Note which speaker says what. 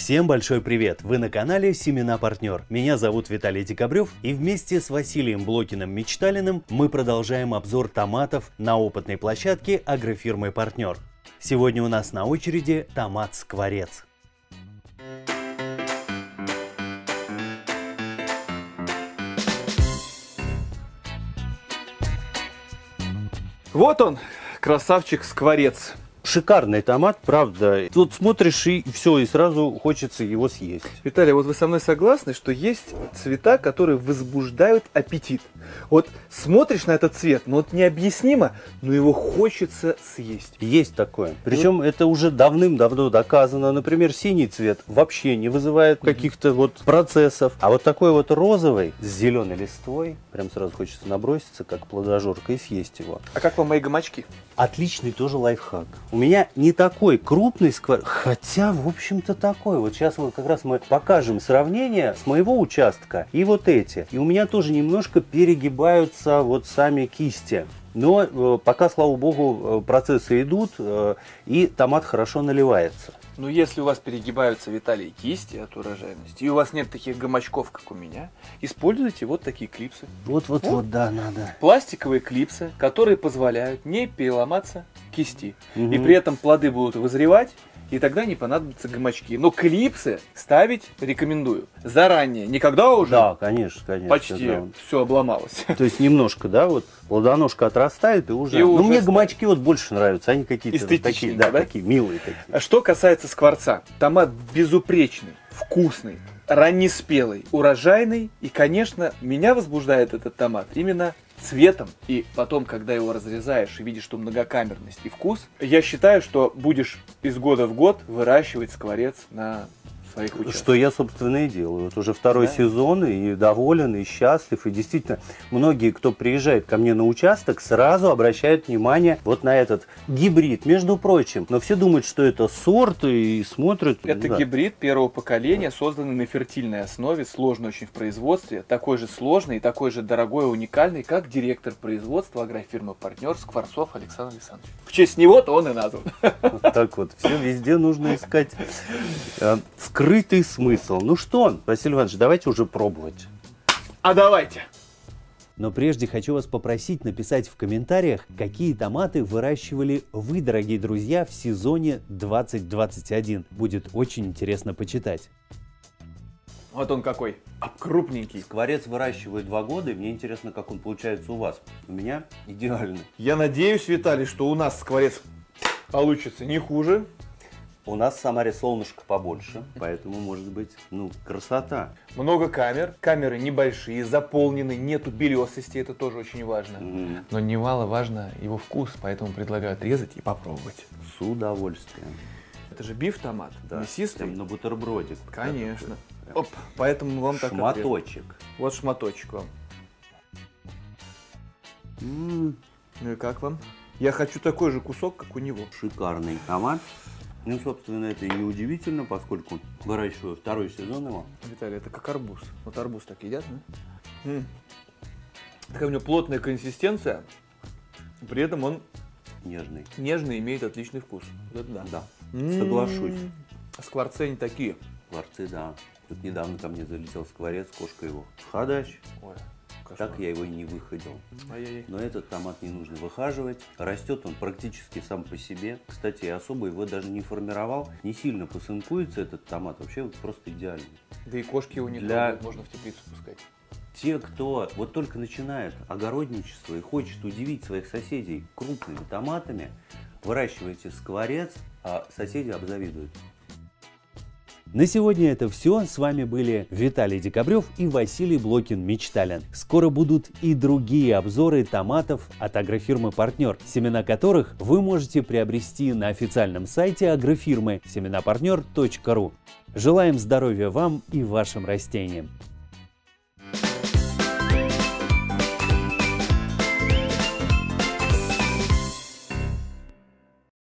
Speaker 1: Всем большой привет! Вы на канале Семена Партнер. Меня зовут Виталий Декабрев и вместе с Василием Блокиным Мечталиным мы продолжаем обзор томатов на опытной площадке агрофирмы Партнер. Сегодня у нас на очереди томат Скворец.
Speaker 2: Вот он, красавчик Скворец.
Speaker 1: Шикарный томат, правда. Тут смотришь и все, и сразу хочется его съесть.
Speaker 2: Виталий, вот вы со мной согласны, что есть цвета, которые возбуждают аппетит? Вот смотришь на этот цвет, но вот необъяснимо, но его хочется съесть.
Speaker 1: Есть такое. Причем вот. это уже давным-давно доказано. Например, синий цвет вообще не вызывает каких-то вот процессов. А вот такой вот розовый с зеленой листвой, прям сразу хочется наброситься, как плодожорка, и съесть его.
Speaker 2: А как вам мои гамачки?
Speaker 1: Отличный тоже лайфхак. У меня не такой крупный сквер, хотя, в общем-то, такой. Вот сейчас вот как раз мы покажем сравнение с моего участка и вот эти. И у меня тоже немножко перегибаются вот сами кисти. Но э, пока, слава богу, э, процессы идут, э, и томат хорошо наливается.
Speaker 2: Но если у вас перегибаются, Виталий, кисти от урожайности, и у вас нет таких гамачков, как у меня, используйте вот такие клипсы.
Speaker 1: Вот-вот-вот, вот, да, надо.
Speaker 2: Пластиковые клипсы, которые позволяют не переломаться кисти. Угу. И при этом плоды будут вызревать, и тогда не понадобятся гамачки. Но клипсы ставить рекомендую заранее, никогда уже.
Speaker 1: Да, конечно, конечно.
Speaker 2: Почти да. все обломалось.
Speaker 1: То есть немножко, да, вот плодоножка отрастает и уже. И ну уже мне гамачки вот больше нравятся, они какие-то такие, да, да, такие милые такие.
Speaker 2: А что касается скворца, томат безупречный, вкусный, раннеспелый, урожайный. И, конечно, меня возбуждает этот томат именно цветом, и потом, когда его разрезаешь и видишь, что многокамерность и вкус, я считаю, что будешь из года в год выращивать скворец на своих участках.
Speaker 1: Что я, собственно, и делаю. Вот уже второй да? сезон, и доволен, и счастлив. И действительно, многие, кто приезжает ко мне на участок, сразу обращают внимание вот на этот гибрид, между прочим. Но все думают, что это сорт, и смотрят...
Speaker 2: Это да. гибрид первого поколения, созданный на фертильной основе, сложный очень в производстве, такой же сложный и такой же дорогой и уникальный, как директор производства агрофирмы «Партнер» Скворцов Александр Александрович. В честь него-то он и назван.
Speaker 1: Вот так вот. Все везде нужно искать э, скрытый смысл. Ну что, Василий Иванович, давайте уже пробовать.
Speaker 2: А давайте.
Speaker 1: Но прежде хочу вас попросить написать в комментариях, какие томаты выращивали вы, дорогие друзья, в сезоне 2021. Будет очень интересно почитать.
Speaker 2: Вот он какой, крупненький.
Speaker 1: Скворец выращивает два года, и мне интересно, как он получается у вас. У меня идеально.
Speaker 2: Я надеюсь, Виталий, что у нас скворец получится не хуже.
Speaker 1: У нас в Самаре солнышко побольше, поэтому может быть, ну, красота.
Speaker 2: Много камер, камеры небольшие, заполнены, нету белесости, это тоже очень важно. Mm. Но немало важно его вкус, поэтому предлагаю отрезать и попробовать.
Speaker 1: С удовольствием.
Speaker 2: Это же биф-томат,
Speaker 1: да, мясистый. на бутербродик.
Speaker 2: Конечно. Оп, поэтому вам так
Speaker 1: Шматочек.
Speaker 2: Вот шматочек вам.
Speaker 1: Mm.
Speaker 2: Ну и как вам? Я хочу такой же кусок, как у него.
Speaker 1: Шикарный томат. Ну, собственно, это и не удивительно, поскольку выращиваю второй сезон его.
Speaker 2: Виталий, это как арбуз. Вот арбуз так едят, да? М-м. Такая у него плотная консистенция, при этом он
Speaker 1: нежный.
Speaker 2: Нежный, имеет отличный вкус.
Speaker 1: Вот это да. Да, соглашусь.
Speaker 2: А скворцы не такие.
Speaker 1: Скворцы, да. Тут недавно ко мне залетел скворец, кошка его. Хадач. Ой. Кошмар. Так я его и не выходил.
Speaker 2: Ай-яй-яй.
Speaker 1: Но этот томат не нужно выхаживать. Растет он практически сам по себе. Кстати, я особо его даже не формировал. Не сильно посынкуется этот томат. Вообще вот просто идеальный.
Speaker 2: Да и кошки его не Для... можно в теплицу пускать.
Speaker 1: Те, кто вот только начинает огородничество и хочет удивить своих соседей крупными томатами, выращивайте скворец, а соседи обзавидуют. На сегодня это все. С вами были Виталий Декабрев и Василий Блокин Мечталин. Скоро будут и другие обзоры томатов от агрофирмы «Партнер», семена которых вы можете приобрести на официальном сайте агрофирмы семенапартнер.ру. Желаем здоровья вам и вашим растениям!